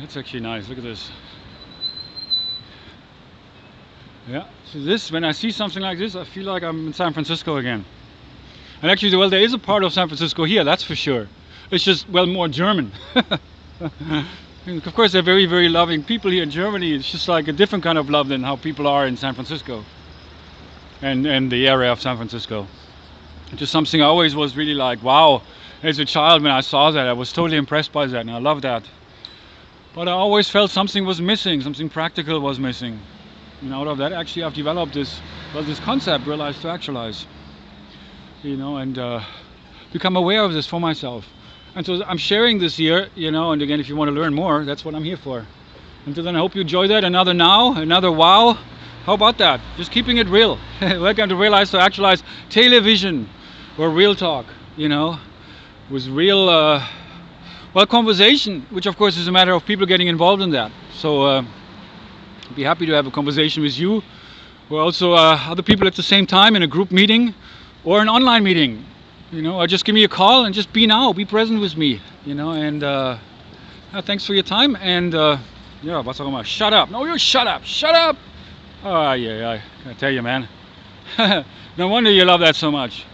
That's actually nice. Look at this. Yeah. So this, when I see something like this, I feel like I'm in San Francisco again. And actually, well, there is a part of San Francisco here, that's for sure. It's just, well, more German. of course, they're very, very loving people here in Germany. It's just like a different kind of love than how people are in San Francisco and, and the area of San Francisco. Just something I always was really like, wow, as a child when I saw that, I was totally impressed by that and I love that. But I always felt something was missing, something practical was missing. And out of that, actually, I've developed this, well, this concept, realize to actualize. You know, and uh, become aware of this for myself. And so I'm sharing this here, you know, and again, if you want to learn more, that's what I'm here for. Until then, I hope you enjoy that. Another now, another wow. How about that? Just keeping it real. Welcome to Realize to Actualize Television or Real Talk, you know, with real, uh, well, conversation, which of course is a matter of people getting involved in that. So, uh, I'd be happy to have a conversation with you or also uh, other people at the same time in a group meeting or an online meeting. You know, or just give me a call and just be now, be present with me. You know, and uh, thanks for your time. And uh, yeah, was auch immer. Shut up. No, you shut up. Shut up. Oh, yeah, yeah. I tell you, man. no wonder you love that so much.